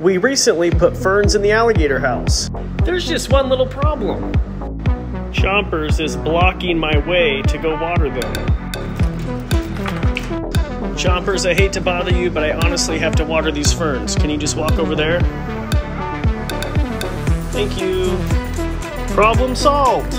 We recently put ferns in the alligator house. There's just one little problem. Chompers is blocking my way to go water them. Chompers, I hate to bother you, but I honestly have to water these ferns. Can you just walk over there? Thank you. Problem solved.